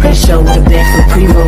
Pressure with a bag for primo.